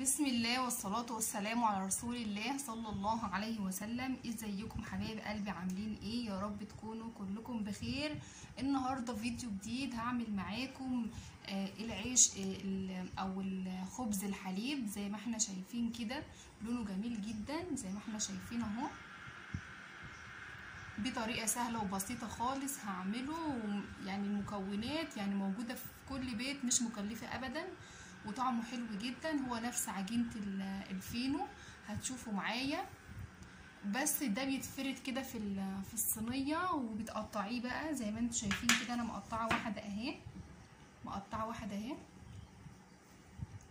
بسم الله والصلاة والسلام على رسول الله صلى الله عليه وسلم. ازيكم حبايب قلبي؟ عاملين إيه؟ يا رب تكونوا كلكم بخير. النهاردة فيديو جديد هعمل معاكم آه العيش آه أو الخبز الحليب زي ما إحنا شايفين كده. لونه جميل جدا زي ما إحنا شايفين أهو. بطريقة سهلة وبسيطة خالص هعمله. يعني المكونات يعني موجودة في كل بيت مش مكلفة ابدا. وطعمه حلو جدا. هو نفس عجينة ال- الفينو هتشوفوا معايا. بس ده بيتفرد كده في في الصينية وبتقطعيه بقى زي ما أنتم شايفين كده. أنا مقطعة واحدة أهي مقطعة واحدة أهي.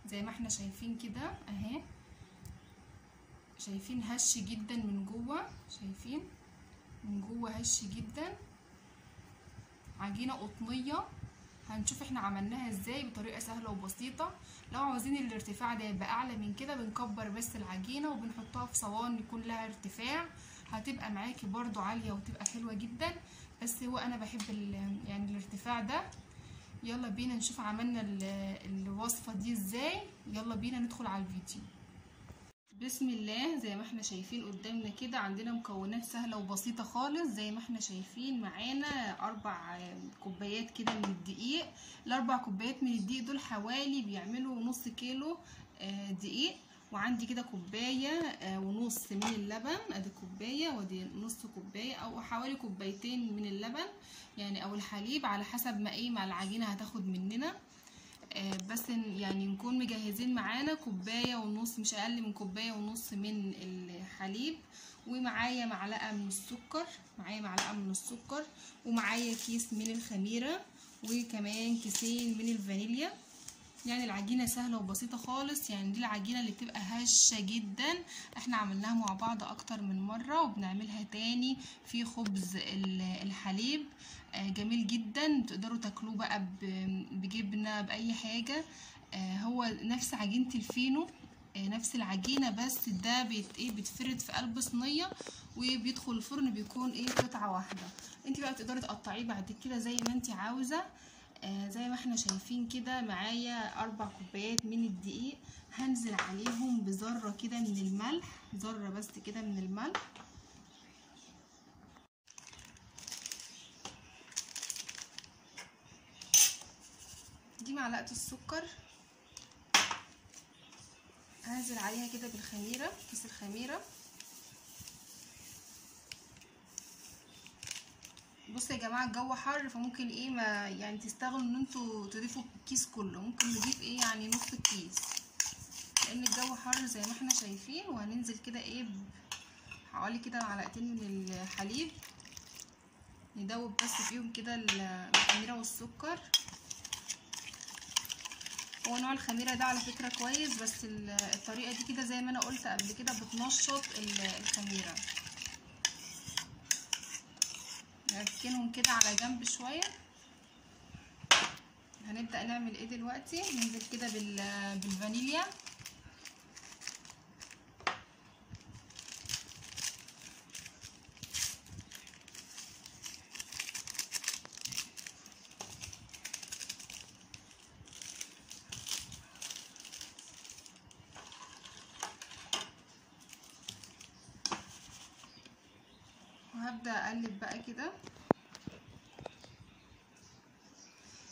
زي ما إحنا شايفين كده أهي. شايفين هش جدا من جوه شايفين؟ من جوه هش جدا. عجينة قطنية. هنشوف إحنا عملناها إزاي بطريقة سهلة وبسيطة. لو عاوزين الارتفاع ده يبقى أعلى من كده بنكبر بس العجينة وبنحطها في صواني يكون لها ارتفاع. هتبقى معاكي برضو عالية وتبقى حلوة جدا. بس هو أنا بحب يعني الارتفاع ده. يلا بينا نشوف عملنا الوصفة دي إزاي. يلا بينا ندخل على الفيديو. بسم الله زي ما إحنا شايفين قدامنا كده عندنا مكونات سهلة وبسيطة خالص. زي ما إحنا شايفين معانا أربع كوبايات كده من الدقيق. الأربع كوبايات من الدقيق دول حوالي بيعملوا نص كيلو دقيق. وعندي كده كوباية ونص من اللبن. أدي كوباية ودي نص كوباية أو حوالي كوبايتين من اللبن يعني أو الحليب على حسب ما إيه ما العجينة هتاخد مننا. بس يعني نكون مجهزين معانا كوباية ونص مش أقل من كوباية ونص من الحليب ومعايا معلقة من السكر معايا معلقة من السكر ومعايا كيس من الخميرة وكمان كيسين من الفانيليا. يعني العجينة سهلة وبسيطة خالص. يعني دي العجينة اللي بتبقى هشة جدا. إحنا عملناها مع بعض أكتر من مرة وبنعملها تاني في خبز الحليب. جميل جدا. تقدروا تاكلوه بقى بجبنة بأي حاجة. هو نفس عجينة الفينو. نفس العجينة بس ده إيه بيتفرد في قلب صينية وبيدخل الفرن بيكون إيه قطعة واحدة. انت بقى تقدري تقطعيه بعد كده زي ما انت عاوزة. آه زي ما إحنا شايفين كده معايا أربع كوبايات من الدقيق. هنزل عليهم بذرة كده من الملح ذرة بس كده من الملح. دي معلقة السكر. هنزل عليها كده بالخميرة كيس الخميرة. بصوا يا جماعة الجو حر فممكن إيه ما يعني تستغلوا إن أنتوا تضيفوا الكيس كله. ممكن نضيف إيه يعني نص الكيس. لأن الجو حر زي ما إحنا شايفين وهننزل كده إيه حوالي كده معلقتين من الحليب. ندوب بس فيهم كده الخميرة والسكر. هو نوع الخميرة ده على فكرة كويس بس الطريقة دي كده زي ما أنا قلت قبل كده بتنشط الخميرة. نركنهم كده على جنب شوية. هنبدأ نعمل إيه دلوقتي؟ ننزل كده بالفانيليا. وهبدا أقلب بقى كده.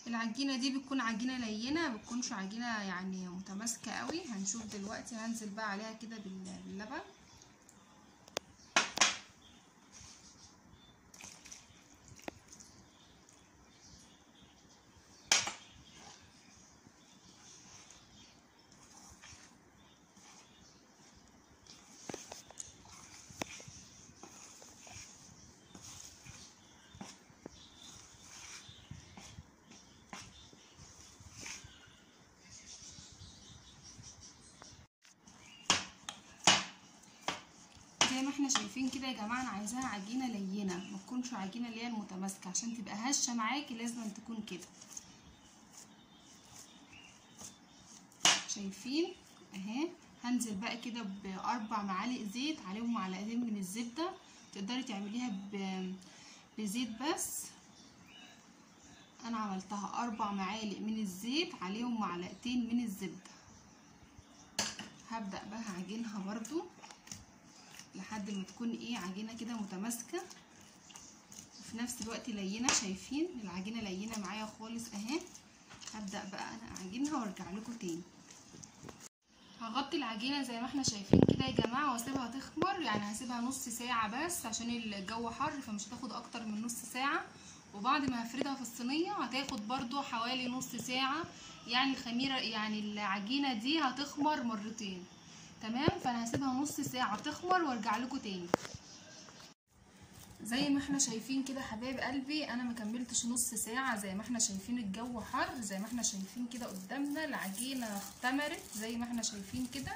العجينة دي بتكون عجينة لينة ما بتكونش عجينة يعني متماسكة قوي. هنشوف دلوقتي هنزل بقى عليها كده باللبن. شايفين كده يا جماعة أنا عايزاها عجينة لينة ما تكونش عجينة اللي هي المتماسكة عشان تبقى هشة معاكي لازم تكون كده. شايفين؟ أهي. هنزل بقى كده بأربع معالق زيت عليهم معلقتين من الزبدة. تقدري تعمليها بزيت بس. أنا عملتها أربع معالق من الزيت عليهم معلقتين من الزبدة. هبدأ بقى هعجنها برضو. لحد ما تكون إيه عجينة كده متماسكة. وفي نفس الوقت لينة شايفين؟ العجينة لينة معايا خالص اهي. هبدأ بقى أنا اعجنها وارجع لكم تاني. هغطي العجينة زي ما إحنا شايفين كده يا جماعة واسيبها تخمر. يعني هسيبها نص ساعة بس عشان الجو حر فمش هتاخد أكتر من نص ساعة. وبعد ما هفردها في الصينية هتاخد برضو حوالي نص ساعة. يعني الخميرة يعني العجينة دي هتخمر مرتين. تمام؟ فأنا هسيبها نص ساعة تخمر وأرجع لكم تاني. زي ما إحنا شايفين كده حبايب قلبي أنا ما كملتش نص ساعة. زي ما إحنا شايفين الجو حر زي ما إحنا شايفين كده قدامنا العجينة اختمرت. زي ما إحنا شايفين كده.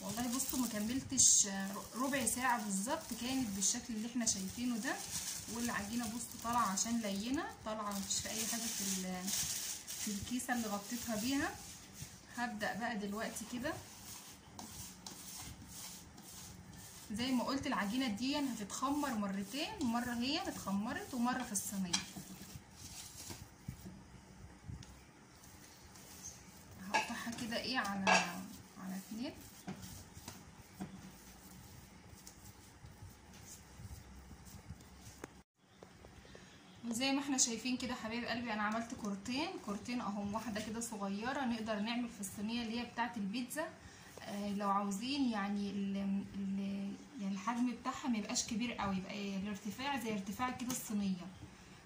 والله بصوا ما كملتش ربع ساعة بالظبط كانت بالشكل اللي إحنا شايفينه ده. والعجينة بصوا طالعة عشان لينة طالعة مفيش في أي حاجة في في الكيسة اللي غطيتها بيها. هبدأ بقى دلوقتي كده. زي ما قلت العجينة دي هتتخمر مرتين مرة هي اتخمرت ومرة في الصينية. هقطعها كده إيه على على اتنين. وزي ما إحنا شايفين كده حبايب قلبي أنا عملت كورتين كورتين اهم واحدة كده صغيرة نقدر نعمل في الصينية اللي هي بتاعه البيتزا. لو عاوزين يعني ال يعني الحجم بتاعها ما يبقاش كبير قوي يبقى الارتفاع زي ارتفاع كده الصينية.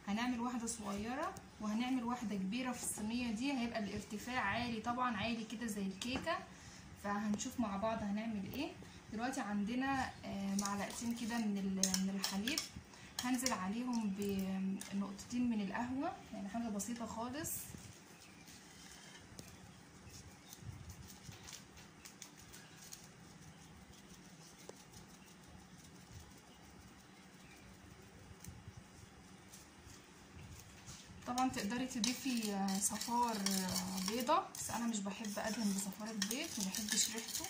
هنعمل واحدة صغيرة وهنعمل واحدة كبيرة في الصينية دي هيبقى الارتفاع عالي طبعا عالي كده زي الكيكة. فهنشوف مع بعض هنعمل إيه. دلوقتي عندنا آه معلقتين كده من من الحليب. هنزل عليهم بنقطتين من القهوة. يعني حاجة بسيطة خالص. طبعا تقدري تضيفي صفار بيضة بس أنا مش بحب أدهن بصفار البيض مبحبش ريحته.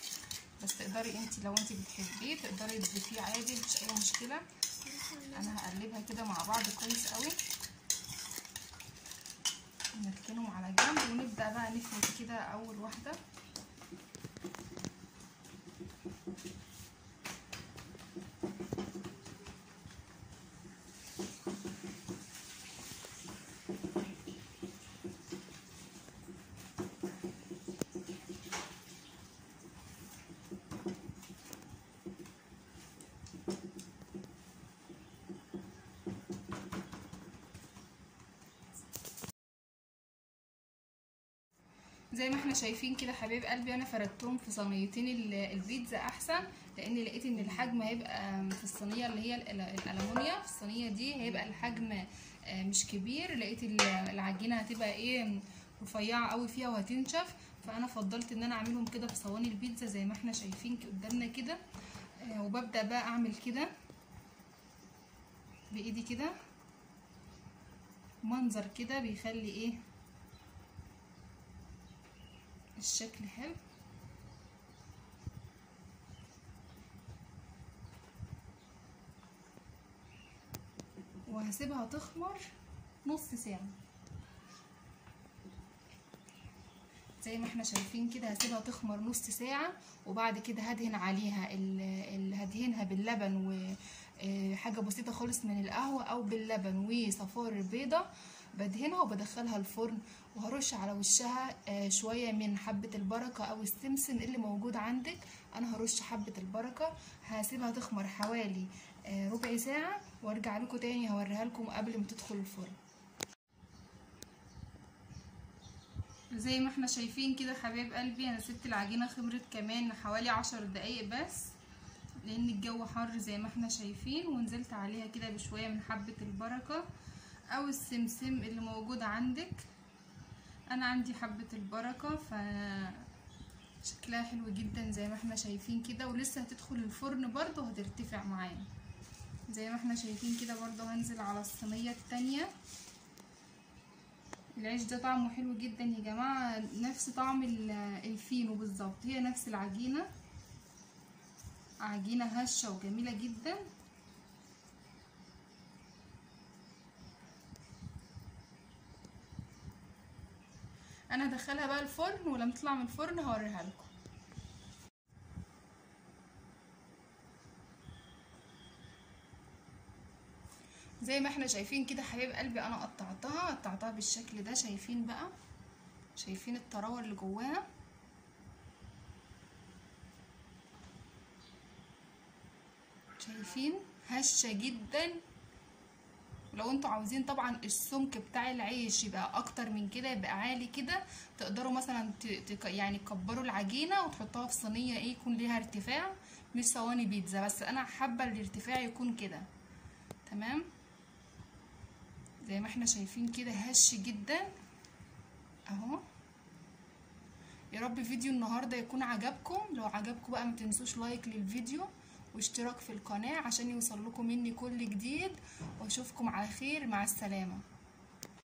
بس تقدري انت لو انت بتحبيه تقدري تضيفيه عادي مفيش أي مشكلة. أنا هقلبها كده مع بعض كويس قوي. نركنهم على جنب ونبدأ بقى نفرد كده أول واحدة. زي ما إحنا شايفين كده حبايب قلبي أنا فردتهم في صينيتين البيتزا أحسن لأن لقيت إن الحجم هيبقى في الصينية اللي هي الالومنيا في الصينية دي هيبقى الحجم مش كبير. لقيت العجينة هتبقى إيه رفيعة قوي فيها وهتنشف. فأنا فضلت إن أنا أعملهم كده في صواني البيتزا زي ما إحنا شايفين قدامنا كده وببدأ بقى أعمل كده بإيدي كده منظر كده بيخلي إيه الشكل حلو. وهسيبها تخمر نص ساعة. زي ما إحنا شايفين كده هسيبها تخمر نص ساعة وبعد كده هدهن عليها اللي هدهنها باللبن وحاجة بسيطة خالص من القهوة أو باللبن وصفار البيضة بدهنها وبدخلها الفرن وهرش على وشها شوية من حبة البركة أو السمسم اللي موجود عندك. أنا هرش حبة البركة هسيبها تخمر حوالي ربع ساعة وأرجع لكم تاني هوريها لكم قبل ما تدخل الفرن. زي ما إحنا شايفين كده حبايب قلبي أنا سبت العجينة خمرت كمان حوالي عشر دقايق بس لأن الجو حر زي ما إحنا شايفين ونزلت عليها كده بشوية من حبة البركة. أو السمسم اللي موجود عندك. أنا عندي حبة البركة ف شكلها حلو جدا زي ما إحنا شايفين كده. ولسه هتدخل الفرن برضو هترتفع معانا زي ما إحنا شايفين كده برضو هنزل على الصينية التانية. العيش ده طعمه حلو جدا يا جماعة. نفس طعم الفينو بالظبط. هي نفس العجينة. عجينة هشة وجميلة جدا. أنا هدخلها بقى الفرن ولما تطلع من الفرن هوريها لكم. زي ما إحنا شايفين كده حبيب قلبي أنا قطعتها قطعتها بالشكل ده. شايفين بقى؟ شايفين الطراوه اللي جواها؟ شايفين؟ هشة جدا. لو أنتوا عاوزين طبعا السمك بتاع العيش يبقى أكتر من كده يبقى عالي كده تقدروا مثلا ت... ت... يعني تكبروا العجينة وتحطوها في صينية إيه يكون ليها ارتفاع مش صواني بيتزا بس. أنا حابة الارتفاع يكون كده. تمام؟ زي ما إحنا شايفين كده هش جدا. أهو. يا رب فيديو النهارده يكون عجبكم. لو عجبكم بقى ما تنسوش لايك للفيديو. واشتراك في القناة عشان يوصل لكم مني كل جديد وأشوفكم على خير مع السلامة.